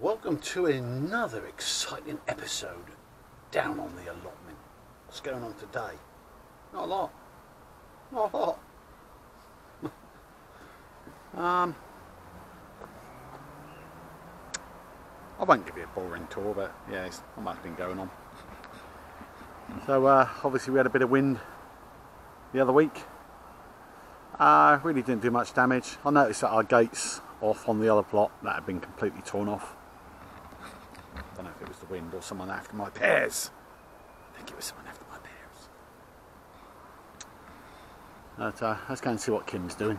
Welcome to another exciting episode down on the allotment. What's going on today? Not a lot. Not a lot. um, I won't give you a boring tour, but yeah, it's not much been going on. So uh, obviously we had a bit of wind the other week. Uh, really didn't do much damage. I noticed that our gates off on the other plot that had been completely torn off. I don't know if it was the wind or someone after my pears. I think it was someone after my pears. But uh, let's go and see what Kim's doing.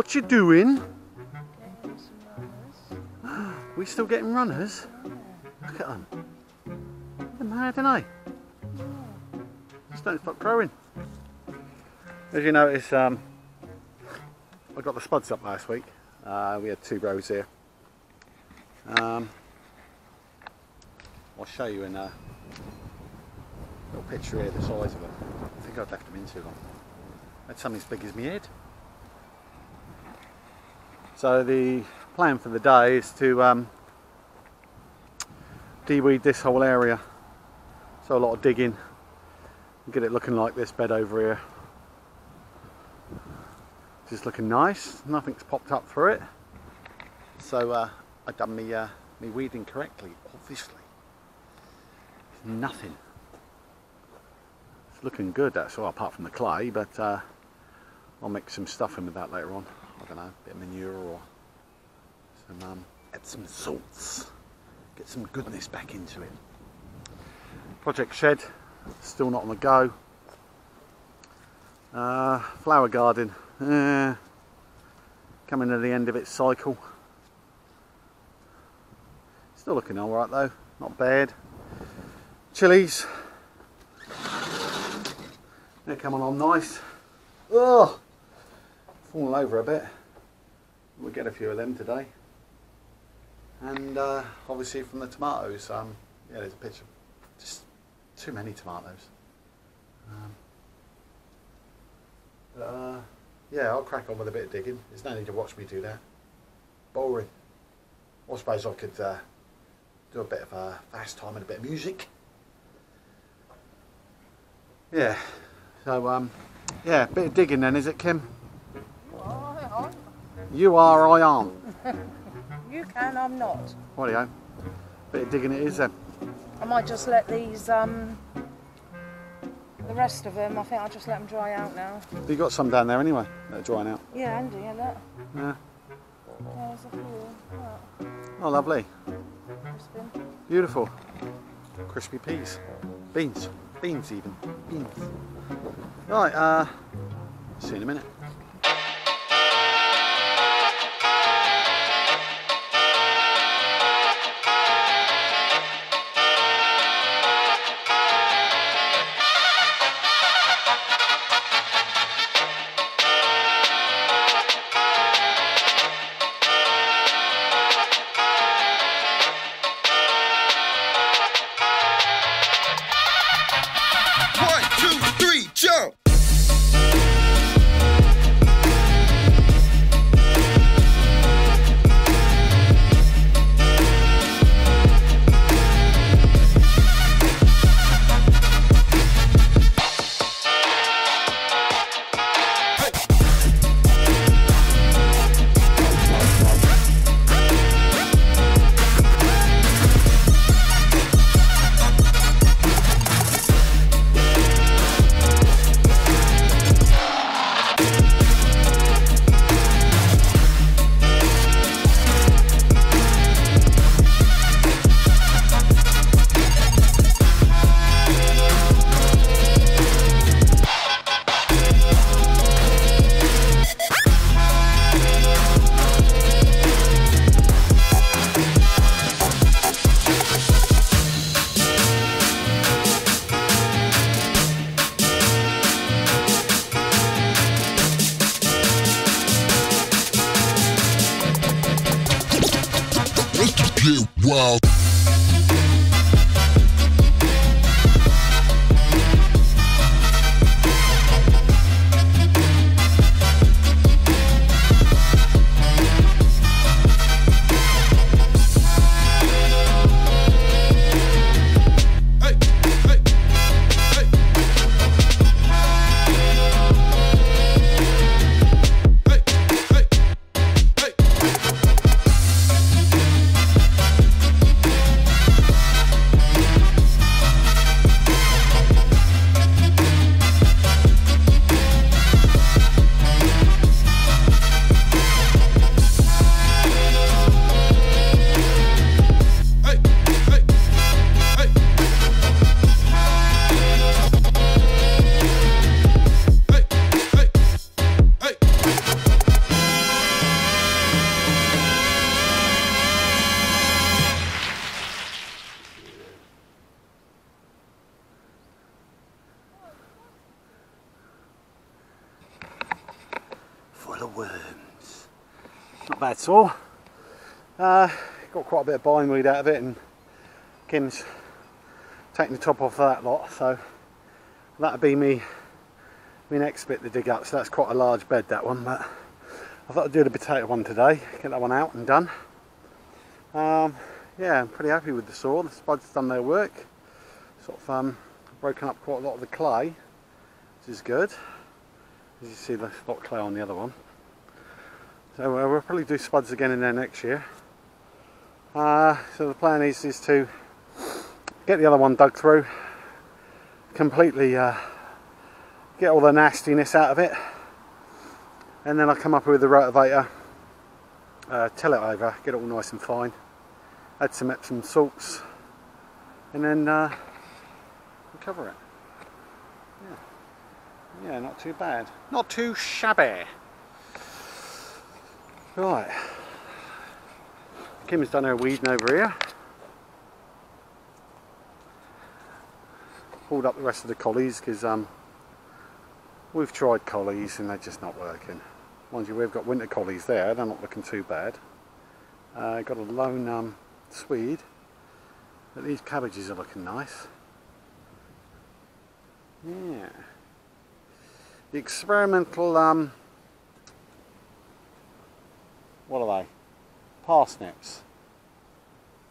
What you doing? We still getting runners? Look at them. They're mad, aren't they? Just don't stop growing. As you notice, um, I got the spuds up last week. Uh, we had two rows here. Um, I'll show you in a little picture here the size of them. I think I've left them in too long. That's something as big as my head. So the plan for the day is to um, de-weed this whole area. So a lot of digging, get it looking like this bed over here. Just looking nice, nothing's popped up through it. So uh, I've done me, uh, me weeding correctly, obviously. It's Nothing. It's looking good, that's all, apart from the clay, but uh, I'll mix some stuff in with that later on. I don't know, a bit of manure or some um, Epsom salts. Get some goodness back into it. Project Shed, still not on the go. Uh, flower garden, eh, coming to the end of its cycle. Still looking alright though, not bad. Chilies, they're coming on nice. Oh, falling over a bit. We'll get a few of them today. And uh, obviously from the tomatoes, um, yeah, there's a picture. Of just too many tomatoes. Um, uh, yeah, I'll crack on with a bit of digging. There's no need to watch me do that. Boring. I suppose I could uh, do a bit of a fast time and a bit of music. Yeah. So um, yeah, bit of digging then, is it, Kim? You are, I aren't. You can, I'm not. Rightio. Bit of digging it is then. I might just let these, um, the rest of them, I think I'll just let them dry out now. You got some down there anyway that are drying out. Yeah, Andy, yeah, look. Yeah. There's a few. Oh, lovely. Beautiful. Crispy peas. Beans. Beans even. Beans. Right, uh, see you in a minute. Worms. Not bad saw. Uh, got quite a bit of bindweed out of it and Kim's taking the top off of that lot so that'll be me my next bit to dig up. So that's quite a large bed that one but I thought I'd do the potato one today get that one out and done. Um, yeah I'm pretty happy with the saw. The spuds done their work. Sort of um, broken up quite a lot of the clay which is good. As you see there's a lot of clay on the other one so uh, we'll probably do spuds again in there next year. Uh, so the plan is, is to get the other one dug through completely uh, get all the nastiness out of it and then I'll come up with the rotavator uh, till it over get it all nice and fine add some Epsom salts and then uh, recover it. Yeah. yeah not too bad. Not too shabby right Kim has done her weeding over here pulled up the rest of the collies because um, we've tried collies and they're just not working. Mind you, we've got winter collies there, they're not looking too bad. Uh, got a lone um, Swede, but these cabbages are looking nice. Yeah. The experimental, um, what are they? Parsnips.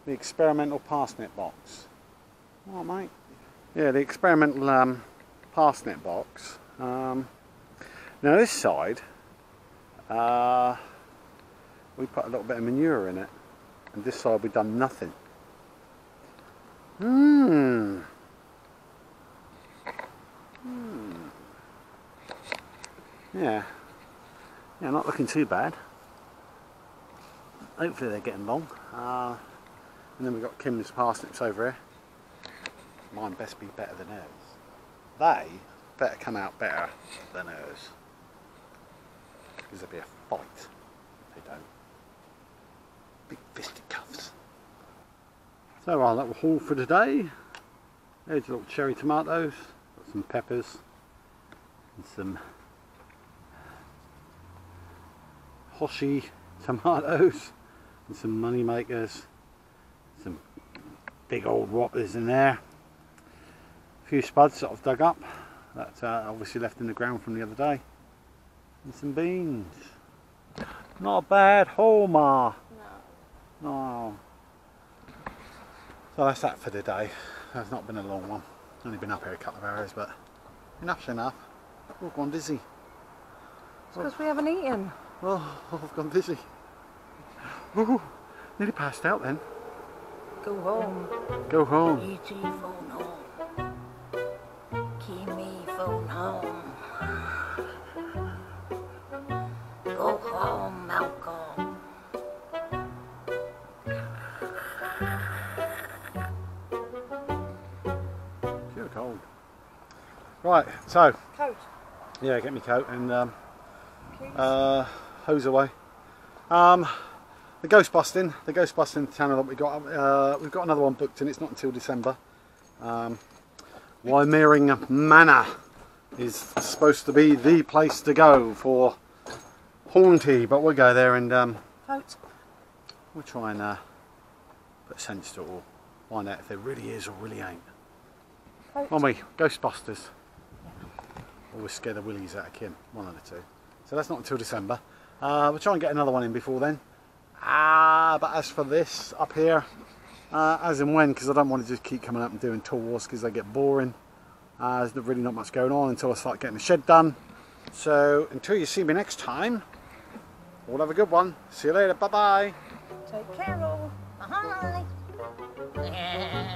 The experimental parsnip box. What, mate? Yeah, the experimental um, parsnip box. Um, now this side, uh, we put a little bit of manure in it, and this side we've done nothing. Hmm. Hmm. Yeah. Yeah, not looking too bad. Hopefully they're getting long. Uh, and then we've got Kim's parsnips over here mine best be better than hers. They better come out better than hers. Because there'll be a fight if they don't. Big fisted fisticuffs. So our little haul for today. There's a little cherry tomatoes, got some peppers, and some Hoshi tomatoes, and some money makers, some big old whoppers in there. A few spuds that I've dug up that uh, obviously left in the ground from the other day. And some beans. Not a bad. Haul ma no. So that's that for today it's not been a long one. Only been up here a couple of hours but enough's enough. We've gone dizzy because we haven't eaten. oh I've gone dizzy Ooh, nearly passed out then Go home. go home E.T. phone home. Phone home. Go home, Malcolm. Pure cold right so Coat, yeah get me coat and um, uh, hose away. Um, the ghost busting, the ghost busting channel that we got, uh, we've got another one booked and it's not until December. Um, Wymering Manor is supposed to be the place to go for haunty, but we'll go there and um, we'll try and uh, put sense to it all. Find out if there really is or really ain't. On Ghostbusters. Always scare the willies out of Kim, one of the two. So that's not until December. Uh, we'll try and get another one in before then. Ah, but as for this up here, uh, as and when, because I don't want to just keep coming up and doing tours because they get boring. Uh, there's really not much going on until I start getting the shed done. So until you see me next time, all have a good one. See you later. Bye bye. Take care all. Bye.